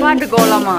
பாட்டு கோலமா?